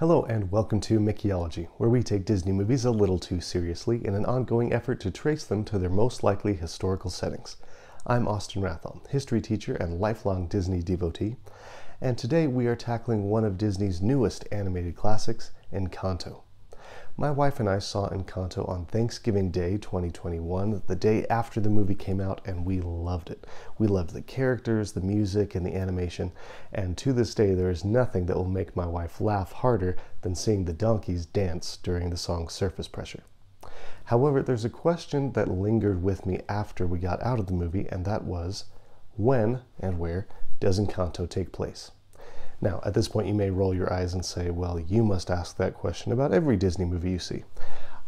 Hello and welcome to Mickeyology, where we take Disney movies a little too seriously in an ongoing effort to trace them to their most likely historical settings. I'm Austin Rathall, history teacher and lifelong Disney devotee, and today we are tackling one of Disney's newest animated classics, Encanto. My wife and I saw Encanto on Thanksgiving Day 2021, the day after the movie came out, and we loved it. We loved the characters, the music, and the animation, and to this day, there is nothing that will make my wife laugh harder than seeing the donkeys dance during the song Surface Pressure. However, there's a question that lingered with me after we got out of the movie, and that was when and where does Encanto take place? Now, at this point, you may roll your eyes and say, well, you must ask that question about every Disney movie you see.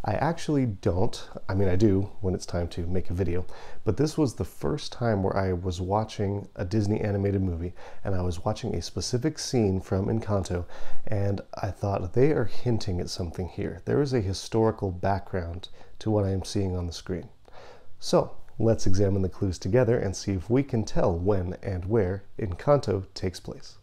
I actually don't. I mean, I do when it's time to make a video, but this was the first time where I was watching a Disney animated movie and I was watching a specific scene from Encanto, and I thought they are hinting at something here. There is a historical background to what I am seeing on the screen. So, let's examine the clues together and see if we can tell when and where Encanto takes place.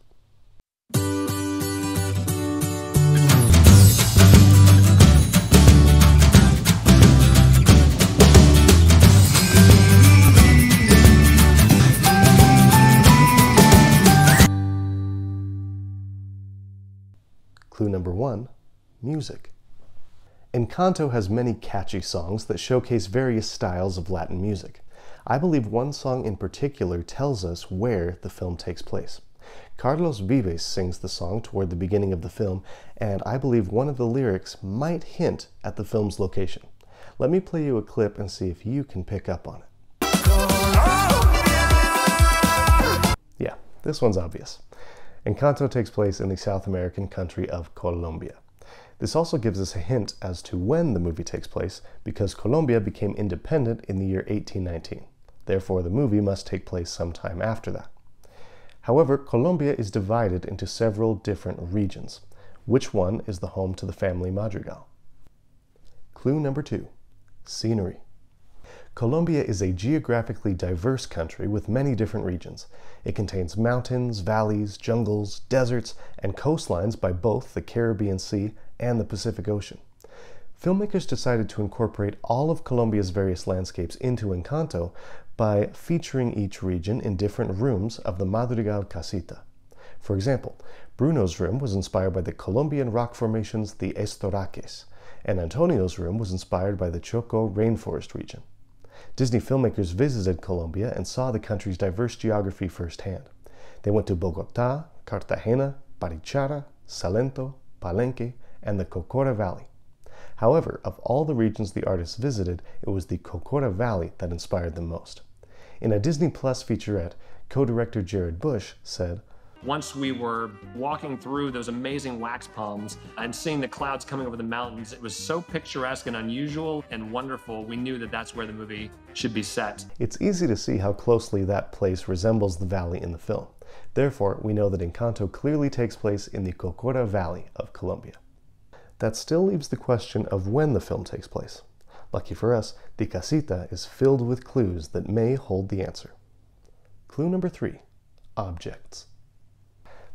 Clue number one music. Encanto has many catchy songs that showcase various styles of Latin music. I believe one song in particular tells us where the film takes place. Carlos Vives sings the song toward the beginning of the film, and I believe one of the lyrics might hint at the film's location. Let me play you a clip and see if you can pick up on it. Yeah, this one's obvious. Encanto takes place in the South American country of Colombia. This also gives us a hint as to when the movie takes place because Colombia became independent in the year 1819. Therefore, the movie must take place sometime after that. However, Colombia is divided into several different regions. Which one is the home to the family Madrigal? Clue number two scenery. Colombia is a geographically diverse country with many different regions. It contains mountains, valleys, jungles, deserts, and coastlines by both the Caribbean Sea and the Pacific Ocean. Filmmakers decided to incorporate all of Colombia's various landscapes into Encanto by featuring each region in different rooms of the Madrigal Casita. For example, Bruno's room was inspired by the Colombian rock formations the Estoraques, and Antonio's room was inspired by the Choco rainforest region. Disney filmmakers visited Colombia and saw the country's diverse geography firsthand. They went to Bogota, Cartagena, Barichara, Salento, Palenque, and the Cocora Valley. However, of all the regions the artists visited, it was the Cocora Valley that inspired them most. In a Disney Plus featurette, co director Jared Bush said, once we were walking through those amazing wax palms and seeing the clouds coming over the mountains, it was so picturesque and unusual and wonderful. We knew that that's where the movie should be set. It's easy to see how closely that place resembles the valley in the film. Therefore, we know that Encanto clearly takes place in the Cocora Valley of Colombia. That still leaves the question of when the film takes place. Lucky for us, the casita is filled with clues that may hold the answer. Clue number three objects.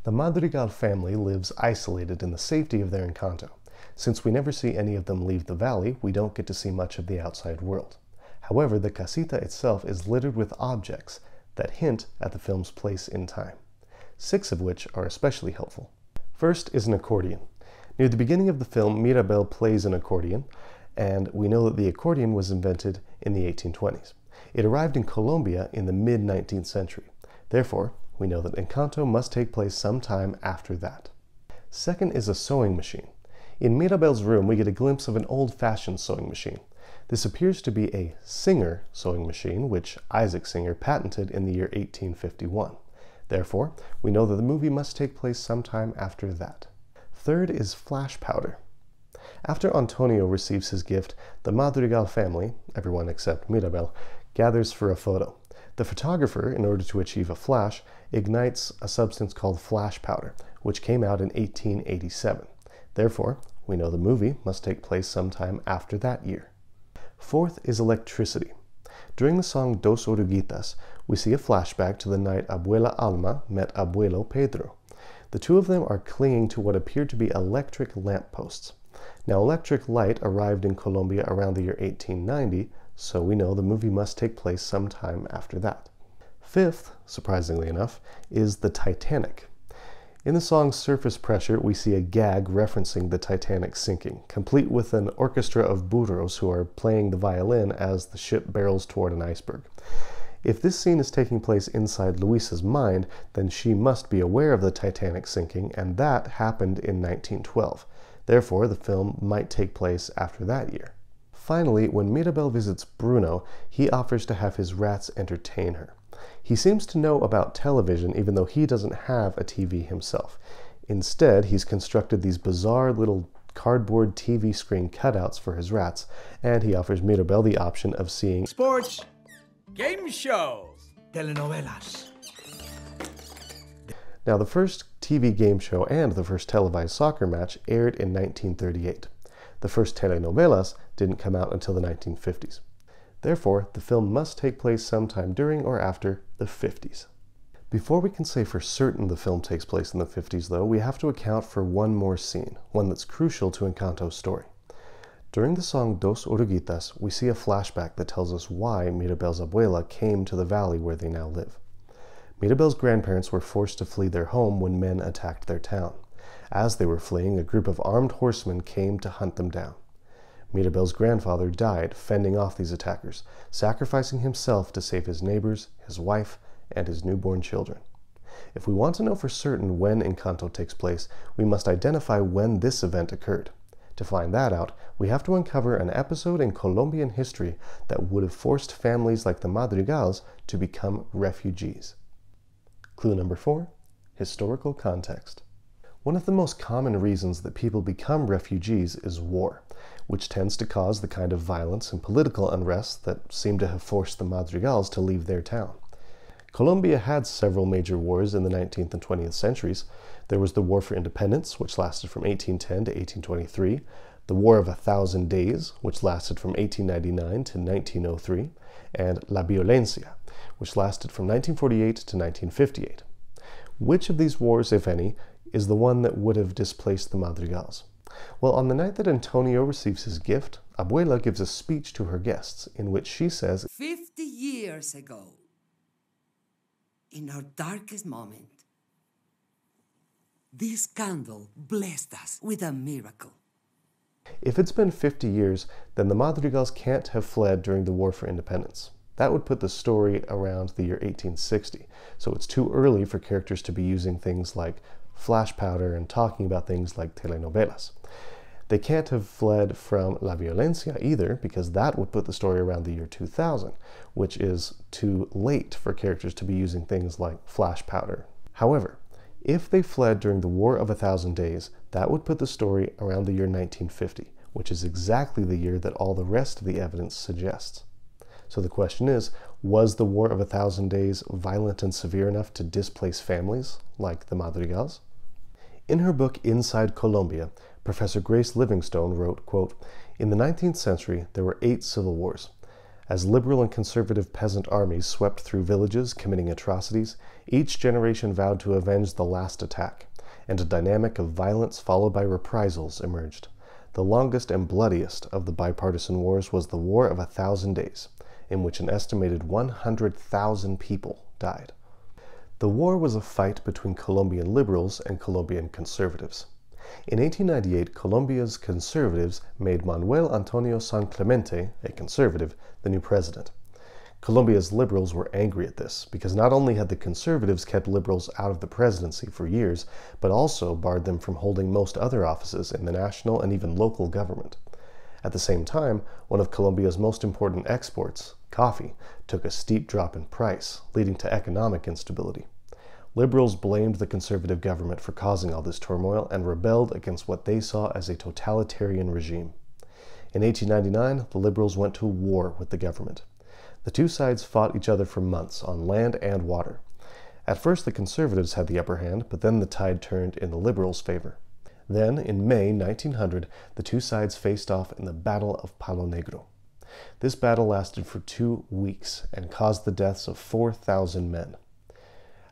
The Madrigal family lives isolated in the safety of their encanto. Since we never see any of them leave the valley, we don't get to see much of the outside world. However, the casita itself is littered with objects that hint at the film's place in time, six of which are especially helpful. First is an accordion. Near the beginning of the film, Mirabel plays an accordion, and we know that the accordion was invented in the 1820s. It arrived in Colombia in the mid 19th century. Therefore, we know that Encanto must take place sometime after that. Second is a sewing machine. In Mirabel's room, we get a glimpse of an old fashioned sewing machine. This appears to be a Singer sewing machine, which Isaac Singer patented in the year 1851. Therefore, we know that the movie must take place sometime after that. Third is flash powder. After Antonio receives his gift, the Madrigal family, everyone except Mirabel, gathers for a photo. The photographer, in order to achieve a flash, ignites a substance called flash powder, which came out in 1887. Therefore, we know the movie must take place sometime after that year. Fourth is electricity. During the song Dos Oruguitas, we see a flashback to the night Abuela Alma met Abuelo Pedro. The two of them are clinging to what appear to be electric lampposts. Now, electric light arrived in Colombia around the year 1890, so we know the movie must take place sometime after that. Fifth, surprisingly enough, is the Titanic. In the song Surface Pressure, we see a gag referencing the Titanic sinking, complete with an orchestra of burros who are playing the violin as the ship barrels toward an iceberg. If this scene is taking place inside Luisa's mind, then she must be aware of the Titanic sinking, and that happened in 1912. Therefore, the film might take place after that year. Finally, when Mirabel visits Bruno, he offers to have his rats entertain her. He seems to know about television even though he doesn't have a TV himself. Instead, he's constructed these bizarre little cardboard TV screen cutouts for his rats, and he offers Mirabel the option of seeing sports, game shows, telenovelas. Now, the first TV game show and the first televised soccer match aired in 1938. The first telenovelas didn't come out until the 1950s. Therefore, the film must take place sometime during or after the 50s. Before we can say for certain the film takes place in the 50s, though, we have to account for one more scene, one that's crucial to Encanto's story. During the song Dos Oruguitas, we see a flashback that tells us why Mirabel's abuela came to the valley where they now live. Mirabel's grandparents were forced to flee their home when men attacked their town. As they were fleeing, a group of armed horsemen came to hunt them down. Mirabel's grandfather died fending off these attackers, sacrificing himself to save his neighbors, his wife, and his newborn children. If we want to know for certain when Encanto takes place, we must identify when this event occurred. To find that out, we have to uncover an episode in Colombian history that would have forced families like the Madrigals to become refugees. Clue number four historical context. One of the most common reasons that people become refugees is war which tends to cause the kind of violence and political unrest that seem to have forced the Madrigals to leave their town. Colombia had several major wars in the 19th and 20th centuries. There was the War for Independence, which lasted from 1810 to 1823, the War of a Thousand Days, which lasted from 1899 to 1903, and La Violencia, which lasted from 1948 to 1958. Which of these wars, if any, is the one that would have displaced the Madrigals? Well, on the night that Antonio receives his gift, Abuela gives a speech to her guests in which she says, Fifty years ago, in our darkest moment, this candle blessed us with a miracle. If it's been 50 years, then the Madrigals can't have fled during the War for Independence. That would put the story around the year 1860, so it's too early for characters to be using things like flash powder and talking about things like telenovelas. They can't have fled from La Violencia either, because that would put the story around the year 2000, which is too late for characters to be using things like flash powder. However, if they fled during the War of a Thousand Days, that would put the story around the year 1950, which is exactly the year that all the rest of the evidence suggests. So the question is was the War of a Thousand Days violent and severe enough to displace families like the Madrigals? In her book Inside Colombia, Professor Grace Livingstone wrote, quote, In the 19th century, there were eight civil wars. As liberal and conservative peasant armies swept through villages committing atrocities, each generation vowed to avenge the last attack, and a dynamic of violence followed by reprisals emerged. The longest and bloodiest of the bipartisan wars was the War of a Thousand Days, in which an estimated 100,000 people died. The war was a fight between Colombian liberals and Colombian conservatives. In 1898, Colombia's conservatives made Manuel Antonio Sanclemente, a conservative, the new president. Colombia's liberals were angry at this because not only had the conservatives kept liberals out of the presidency for years, but also barred them from holding most other offices in the national and even local government. At the same time, one of Colombia's most important exports, coffee, took a steep drop in price, leading to economic instability. Liberals blamed the conservative government for causing all this turmoil and rebelled against what they saw as a totalitarian regime. In 1899, the Liberals went to war with the government. The two sides fought each other for months on land and water. At first, the Conservatives had the upper hand, but then the tide turned in the Liberals' favor. Then, in May 1900, the two sides faced off in the Battle of Palo Negro. This battle lasted for two weeks and caused the deaths of 4,000 men.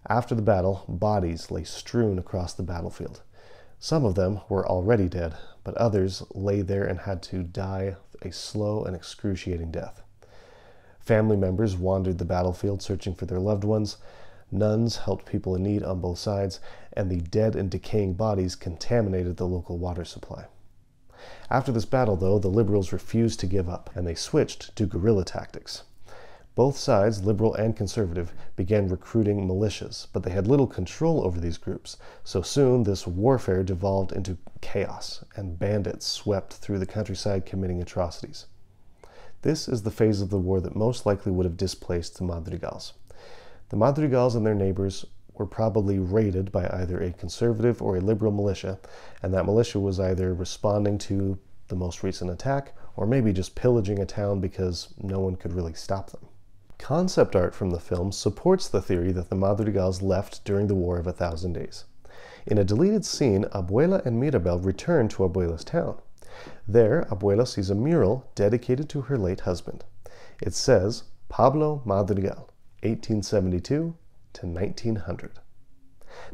After the battle, bodies lay strewn across the battlefield. Some of them were already dead, but others lay there and had to die a slow and excruciating death. Family members wandered the battlefield searching for their loved ones. Nuns helped people in need on both sides, and the dead and decaying bodies contaminated the local water supply. After this battle, though, the liberals refused to give up, and they switched to guerrilla tactics. Both sides, liberal and conservative, began recruiting militias, but they had little control over these groups, so soon this warfare devolved into chaos, and bandits swept through the countryside committing atrocities. This is the phase of the war that most likely would have displaced the Madrigals. The Madrigals and their neighbors were probably raided by either a conservative or a liberal militia, and that militia was either responding to the most recent attack or maybe just pillaging a town because no one could really stop them. Concept art from the film supports the theory that the Madrigals left during the War of a Thousand Days. In a deleted scene, Abuela and Mirabel return to Abuela's town. There, Abuela sees a mural dedicated to her late husband. It says, Pablo Madrigal, 1872 to 1900.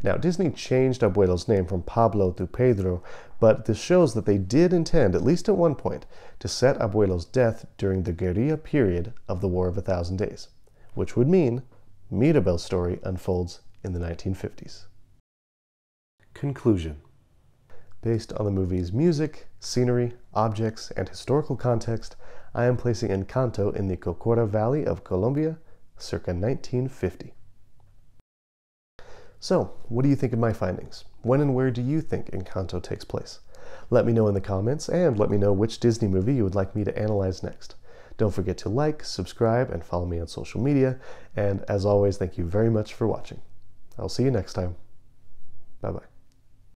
Now, Disney changed Abuelo's name from Pablo to Pedro, but this shows that they did intend, at least at one point, to set Abuelo's death during the guerrilla period of the War of a Thousand Days, which would mean Mirabel's story unfolds in the 1950s. Conclusion Based on the movie's music, scenery, objects, and historical context, I am placing Encanto in the Cocora Valley of Colombia circa 1950. So, what do you think of my findings? When and where do you think Encanto takes place? Let me know in the comments and let me know which Disney movie you would like me to analyze next. Don't forget to like, subscribe, and follow me on social media. And as always, thank you very much for watching. I'll see you next time. Bye bye.